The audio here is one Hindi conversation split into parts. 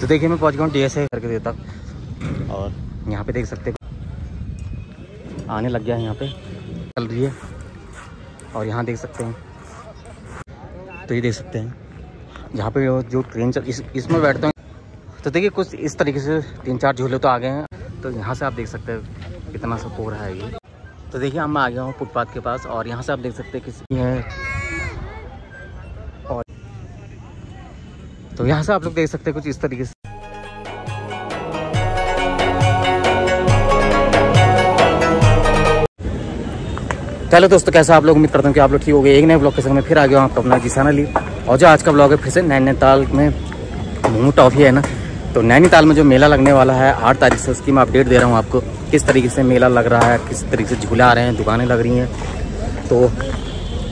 तो देखिए मैं पहुँच गया हूँ डी एस करके देता और यहाँ पे देख सकते आने लग गया है यहाँ पे। चल रही है। और यहाँ देख सकते हैं। तो ये देख सकते हैं। जहाँ पे जो ट्रेन चल, इस, इसमें बैठते हैं। तो देखिए कुछ इस तरीके से तीन चार झूले तो आ गए हैं। तो यहाँ से आप देख सकते हैं कितना सा हो रहा है ये। तो देखिए हम आ गया हूँ फुटपाथ के पास। और यहाँ से आप देख सकते हैं किसी है तो यहाँ से आप लोग देख सकते हैं कुछ इस तरीके से। चलो दोस्तों, कैसा आप लोग उम्मीद करता हूँ कि आप लोग ठीक हो गए एक नए ब्लॉग के संग में फिर आ गया हूँ आपका अपना जीसाना ली और जो आज का ब्लॉग है, फिर से नैनीताल में मोमो टॉफी है ना? तो नैनीताल में जो मेला लगने वाला है, आठ तारीख से उसकी मैं अपडेट दे रहा हूँ आपको। किस तरीके से मेला लग रहा है, किस तरीके से झूले आ रहे हैं, दुकानें लग रही हैं। तो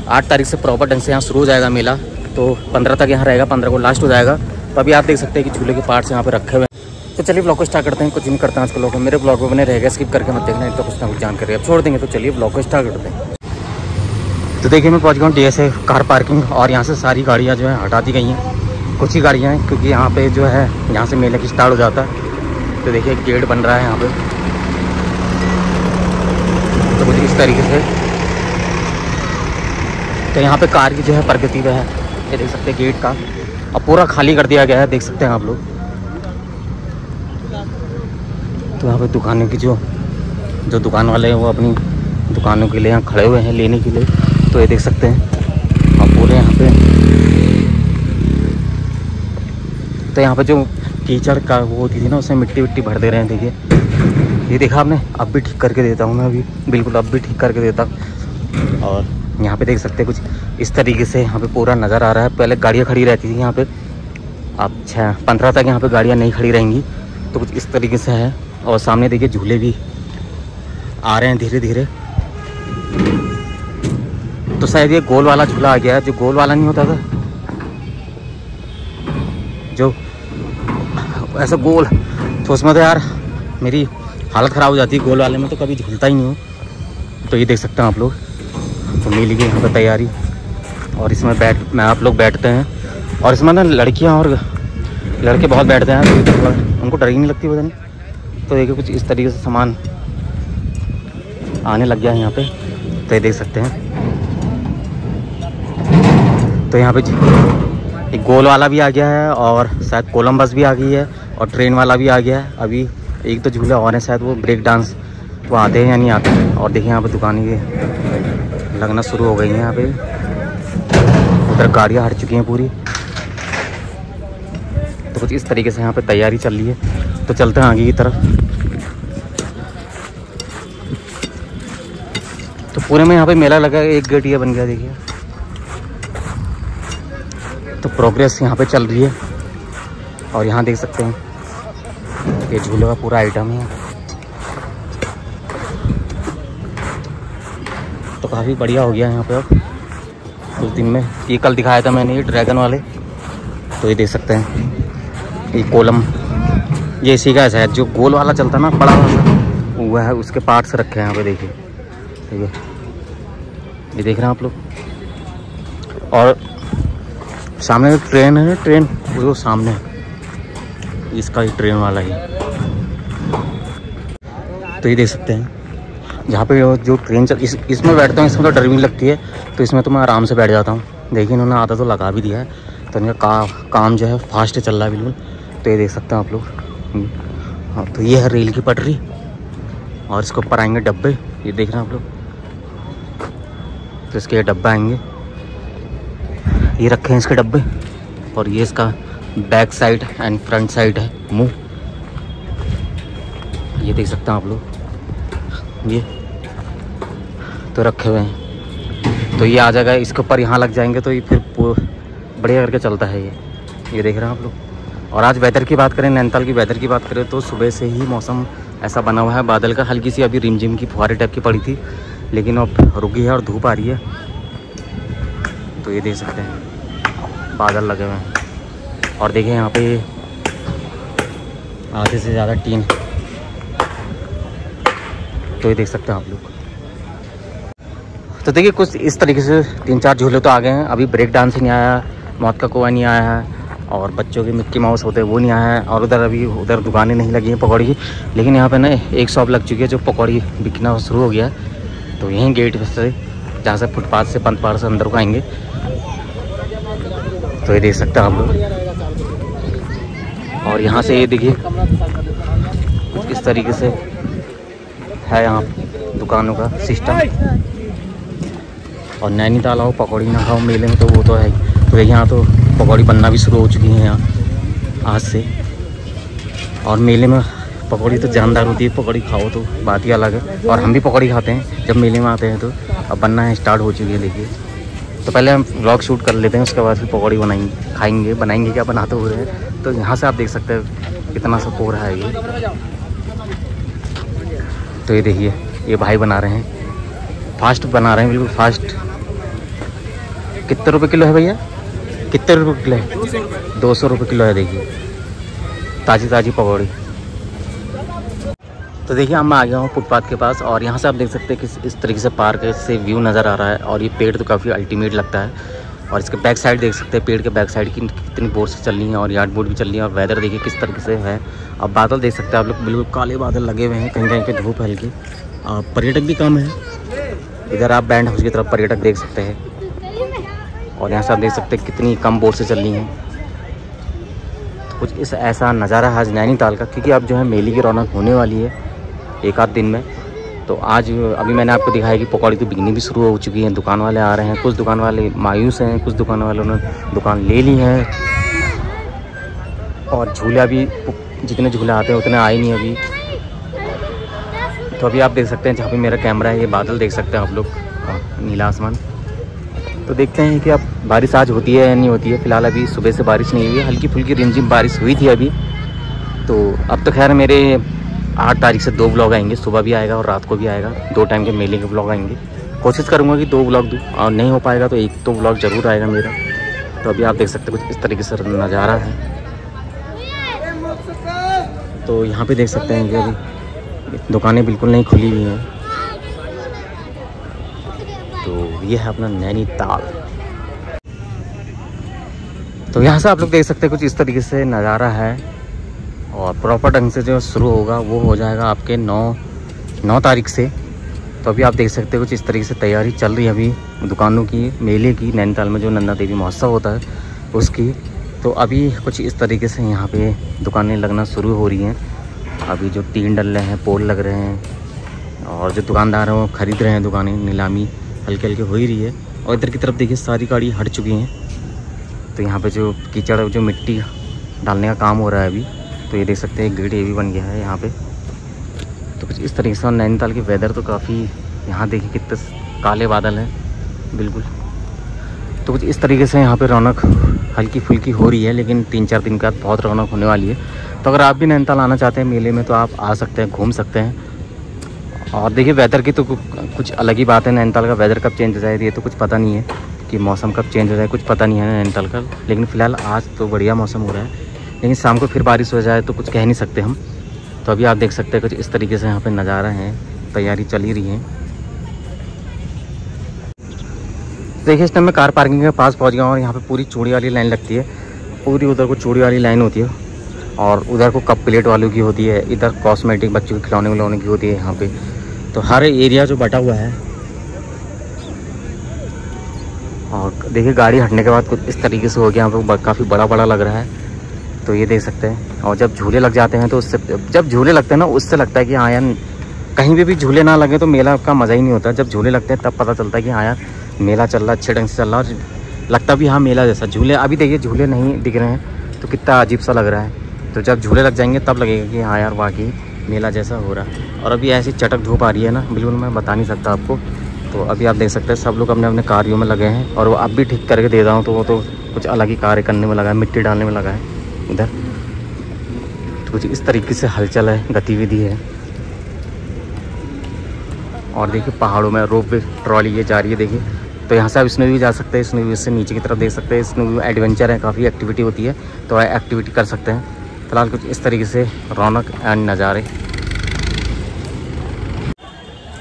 आठ तारीख से प्रॉपर ढंग से यहाँ शुरू हो जाएगा मेला। तो पंद्रह तक यहाँ रहेगा, पंद्रह को लास्ट हो जाएगा। तो अभी आप देख सकते हैं कि झूले के पार्ट्स यहाँ पे रखे हुए हैं। तो चलिए ब्लॉग को स्टार्ट करते हैं। कुछ जिम करते हैं आजकल लोग मेरे ब्लॉग में बने रहेगा स्किप करके मत देखना। तो कुछ ना कुछ जानकारी। अब छोड़ देंगे तो चलिए ब्लॉग को स्टार्ट करते हैं। तो देखिए मैं पहुँच गया हूँ डी कार पार्किंग और यहाँ से सारी गाड़ियाँ जो है हटा दी गई हैं। कुछ ही गाड़ियाँ हैं, क्योंकि यहाँ पे जो है, यहाँ से मेले की स्टार्ट हो जाता है। तो देखिए गेट बन रहा है यहाँ पर तो कुछ इस तरीके से। तो यहाँ पे कार की जो है प्रगति है ये देख सकते हैं गेट का। अब पूरा खाली कर दिया गया है, देख सकते हैं आप लोग। तो यहाँ पे दुकानों की जो जो दुकान वाले हैं, वो अपनी दुकानों के लिए यहाँ खड़े हुए हैं लेने के लिए। तो ये देख सकते हैं अब पूरे यहाँ पे। तो यहाँ पे जो कीचड़ का वो होती थी ना, उसमें मिट्टी विट्टी भर दे रहे हैं, देखिए। ये देखा आपने? अब भी ठीक करके देता हूँ मैं अभी। बिल्कुल, अब भी ठीक करके देता। और यहाँ पे देख सकते हैं कुछ इस तरीके से यहाँ पे पूरा नज़र आ रहा है। पहले गाड़ियाँ खड़ी रहती थी यहाँ पे। अब छः पंद्रह तक यहाँ पे गाड़ियाँ नहीं खड़ी रहेंगी। तो कुछ इस तरीके से है। और सामने देखिए झूले भी आ रहे हैं धीरे धीरे तो शायद ये गोल वाला झूला आ गया है। जो गोल वाला नहीं होता था। जो ऐसा गोल तो उसमें तो यार मेरी हालत ख़राब हो जाती है गोल वाले में तो कभी झूलता ही नहीं हूँ। तो ये देख सकते हैं आप लोग। तो मिल गई पर तैयारी। और इसमें बैठ, में आप लोग बैठते हैं। और इसमें ना लड़कियाँ और लड़के बहुत बैठते हैं। तो उनको डर ही नहीं लगती, पता नहीं। तो देखिए कुछ इस तरीके से सामान आने लग गया है यहाँ पे। तो ये देख सकते हैं। तो यहाँ पे एक गोल वाला भी आ गया है और शायद कोलम्बस भी आ गई है और ट्रेन वाला भी आ गया है। अभी एक तो झूले और हैं शायद वो ब्रेक डांस वो आते हैं या नहीं आते हैं। और देखिए यहाँ पे दुकान ये लगना शुरू हो गई हैं यहाँ पे। उधर गाड़ियाँ हट चुकी हैं पूरी। तो कुछ इस तरीके से यहाँ पे तैयारी चल रही है। तो चलते हैं आगे की तरफ़। तो पूरे में यहाँ पे मेला लगा, एक गेट ये बन गया, देखिए। तो प्रोग्रेस यहाँ पे चल रही है। और यहाँ देख सकते हैं। ये झूले का पूरा आइटम है। काफ़ी बढ़िया हो गया है यहाँ पे अब। कुछ दिन में। ये कल दिखाया था मैंने ये ड्रैगन वाले। तो ये देख सकते हैं। ये कोलम ये इसी का है शायद, जो गोल वाला चलता ना, बड़ा वाला। वो है, उसके पार्ट्स रखे हैं यहाँ पे, देखिए। ठीक है। ये देख रहे हैं आप लोग। और सामने ट्रेन है ट्रेन वो सामने इसका ही ट्रेन वाला ही। तो ये देख सकते हैं। जहाँ पे जो ट्रेन चल इस इसमें बैठता हूँ इसमें तो डर भी लगती है। तो इसमें तो मैं आराम से बैठ जाता हूँ। देखिए इन्होंने आधा तो लगा भी दिया है। तो इनका का, काम जो है फास्ट चल रहा है बिल्कुल। तो ये देख सकते हैं आप लोग। हाँ तो ये है रेल की पटरी। और इसके ऊपर आएँगे डब्बे। ये देख रहे हैं आप लोग। तो इसके डब्बे आएँगे। ये रखे हैं इसके डब्बे। और ये इसका back side and front side है। मुँह। ये देख सकते हैं आप लोग। ये। तो रखे हुए हैं। तो ये आ जाएगा, इसके ऊपर यहाँ लग जाएँगे तो ये फिर बढ़िया करके चलता है ये। ये देख रहे हैं आप लोग। और आज वेदर की बात करें, नैनीताल की वेदर की बात करें तो सुबह से ही मौसम ऐसा बना हुआ है। बादल का हल्की सी अभी रिमझिम की फुहारी टाइप की पड़ी थी, लेकिन अब रुकी है और धूप आ रही है। तो ये देख सकते हैं, बादल लगे हुए हैं। और देखिए यहाँ पे आधे से ज़्यादा टीन। तो ये देख सकते हैं आप लोग। तो देखिए, कुछ इस तरीके से तीन चार झूले तो आ गए हैं। अभी ब्रेक डांस नहीं आया, मौत का कुआ नहीं आया है और बच्चों के मिक्की माउस होते हैं, वो नहीं आया है और उधर अभी, उधर दुकानें नहीं लगी हैं पकौड़ी की। लेकिन यहाँ पे ना एक शॉप लग चुकी है जो पकौड़ी बिकना शुरू हो गया है। तो यहीं गेट से, जहाँ से फुटपाथ से पंत पहाड़ से अंदर को आएँगे। तो ये देख सकते हैं आप लोग। और यहाँ से ये देखिए, कुछ इस तरीके से है यहाँ दुकानों का सिस्टम और नैनीताल आओ पकौड़ी ना खाओ, मेले में तो वो तो है तो यहाँ तो पकौड़ी बनना भी शुरू हो चुकी है यहाँ, आज से। और मेले में पकौड़ी तो जानदार होती है, पकौड़ी खाओ तो बात ही अलग है। और हम भी पकौड़ी खाते हैं, जब मेले में आते हैं तो। अब बनना है, स्टार्ट हो चुकी है, देखिए। तो पहले हम ब्लॉग शूट कर लेते हैं, उसके बाद फिर पकौड़ी बनाएँगे, खाएँगे, बनाएँगे क्या, बनाते हुए। हैं तो यहाँ से आप देख सकते हैं, कितना सा पोर है ये। तो ये देखिए, ये भाई बना रहे हैं। फास्ट बना रहे हैं, बिल्कुल फास्ट कितने रुपए किलो है भैया? कितने रुपए किलो है? दो सौ रुपये किलो है देखिए। ताज़ी ताज़ी पकौड़ी। तो देखिए, हम आ गया हूँ फुटपाथ के पास और यहाँ से आप देख सकते हैं कि इस तरीके से पार्क से व्यू नज़र आ रहा है और ये पेड़ तो काफ़ी अल्टीमेट लगता है। और इसके बैक साइड देख सकते हैं, पेड़ के बैक साइड की कितनी बोर्ड से चल रही है और यार्ड बोर्ड भी चल रही है और वेदर देखिए किस तरीके से है। अब बादल देख सकते हैं, आप लोग बिल्कुल काले बादल लगे हुए हैं, कहीं कहीं पे धूप हल्की। पर्यटक भी कम है। इधर आप बैंड हाउस की तरफ़ पर्यटक देख सकते हैं। और यहाँ से आप देख सकते हैं कितनी कम बोर्ड से चल रही हैं। तो कुछ इस ऐसा नज़ारा है आज नैनीताल का, क्योंकि अब जो है मेले की रौनक होने वाली है एक आध दिन में। तो आज अभी मैंने आपको दिखाया कि पकौड़ी तो बिकनी भी शुरू हो चुकी है, दुकान वाले आ रहे हैं, कुछ दुकान वाले मायूस हैं, कुछ दुकान वालों ने दुकान ले ली है। और झूले अभी जितने झूले आते हैं उतने आए नहीं अभी। तो अभी आप देख सकते हैं जहाँ पे मेरा कैमरा है, ये बादल देख सकते हैं आप लोग। नीला आसमान। तो देखते हैं कि अब बारिश आज होती है या नहीं होती है। फ़िलहाल अभी सुबह से बारिश नहीं हुई है। हल्की फुल्की रिमझिम बारिश हुई थी अभी। तो अब तो खैर मेरे आठ तारीख से दो ब्लॉग आएँगे। सुबह भी आएगा और रात को भी आएगा। दो टाइम के मेले के ब्लॉग आएँगे। कोशिश करूँगा कि दो ब्लॉग दूँ। और नहीं हो पाएगा तो एक तो ब्लॉग ज़रूर आएगा मेरा। तो अभी आप देख सकते कुछ इस तरीके से नज़ारा है। तो यहाँ पे देख सकते हैं कि अभी दुकानें बिल्कुल नहीं खुली हुई हैं। तो ये है अपना नैनीताल तो यहाँ से आप लोग देख सकते हैं कुछ इस तरीके से नज़ारा है और प्रॉपर ढंग से जो शुरू होगा वो हो जाएगा आपके नौ नौ तारीख से। तो अभी आप देख सकते हो कुछ इस तरीके से तैयारी चल रही है अभी दुकानों की, मेले की नैनीताल में जो नंदा देवी महोत्सव होता है, उसकी। तो अभी कुछ इस तरीके से यहाँ पे दुकानें लगना शुरू हो रही हैं। अभी जो तीन डल्ले हैं, पोल लग रहे हैं और जो दुकानदार हैं वो ख़रीद रहे हैं दुकानें, नीलामी। हल्के हल्के हो ही रही है। और इधर की तरफ़ देखिए, सारी गाड़ी हट चुकी हैं। तो यहाँ पे जो कीचड़, जो मिट्टी डालने का काम हो रहा है अभी तो ये देख सकते हैं गेट ये भी बन गया है यहाँ पे। तो कुछ इस तरीके से नैनीताल की वेदर तो काफ़ी, यहाँ देखिए कितने काले बादल हैं, बिल्कुल। तो कुछ इस तरीके से यहाँ पे रौनक हल्की फुल्की हो रही है, लेकिन तीन चार दिन के बाद बहुत रौनक होने वाली है। तो अगर आप भी नैनीताल आना चाहते हैं मेले में तो आप आ सकते हैं, घूम सकते हैं। और देखिए वेदर की तो कुछ अलग ही बात है, नैनीताल का वेदर कब चेंज हो जाए, ये तो कुछ पता नहीं है कि मौसम कब चेंज हो जाए, कुछ पता नहीं है नैनीताल का। लेकिन फ़िलहाल आज तो बढ़िया मौसम हो रहा है। लेकिन शाम को फिर बारिश हो जाए तो कुछ कह नहीं सकते हम। तो अभी आप देख सकते हैं कुछ इस तरीके से यहाँ पे नज़ारा है, तैयारी चल ही रही है। देखिए, इस टाइम मैं कार पार्किंग के पास पहुँच गया हूँ और यहाँ पे पूरी चूड़ी वाली लाइन लगती है। पूरी उधर को चूड़ी वाली लाइन होती है। और उधर को कप प्लेट वालों की होती है, इधर कॉस्मेटिक बच्चों के खिलौने विलौने की होती है यहाँ पे। तो हर एरिया जो बटा हुआ है, और देखिए गाड़ी हटने के बाद कुछ इस तरीके से हो गया, यहाँ पर काफ़ी बड़ा बड़ा लग रहा है। तो ये देख सकते हैं, और जब झूले लग जाते हैं तो उससे, जब झूले लगते हैं ना, उससे लगता है कि हाँ यार, कहीं भी भी झूले ना लगे तो मेला का मज़ा ही नहीं होता। जब झूले लगते हैं, तब पता चलता है कि हाँ यार, मेला चल रहा, अच्छे ढंग से चल रहा, और लगता भी हाँ मेला जैसा। झूले, अभी देखिए झूले नहीं दिख रहे हैं तो कितना अजीब सा लग रहा है। तो जब झूले लग जाएँगे, तब लगेगा कि हाँ यार, वाकई मेला जैसा हो रहा। है और अभी ऐसी चटक धूप आ रही है ना, बिल्कुल मैं बता नहीं सकता आपको। तो अभी आप देख सकते हैं, सब लोग अपने अपने कार्यों में लगे हैं। और वो अब भी ठीक करके दे रहा हूँ तो वो तो कुछ अलग ही कार्य करने में लगा है, मिट्टी डालने में लगा है। इधर तो कुछ इस तरीके से हलचल है, गतिविधि है। और देखिए, पहाड़ों में रोप ट्रॉली ये जा रही है, देखिए। तो यहाँ से आप इसमें भी जा सकते हैं इसमें भी इससे नीचे की तरफ़ देख सकते हैं इसमें भी एडवेंचर है, काफ़ी एक्टिविटी होती है तो एक्टिविटी कर सकते हैं। फ़िलहाल कुछ इस तरीके से रौनक एंड नज़ारे।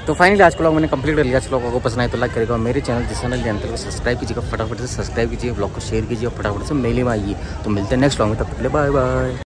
तो फाइनली आज का मैंने कंप्लीट कर लिया। आज ब्लॉग को पसंद आए तो लाइक करेगा मेरे चैनल जिस चैनल जनता को सब्सक्राइब कीजिएगा, फटाफट से सब्सक्राइब कीजिए ब्लॉग को शेयर कीजिए और फटाफट से मेले में आइए तो मिलते हैं नेक्स्ट ब्लॉग में, तब तक बाय बाय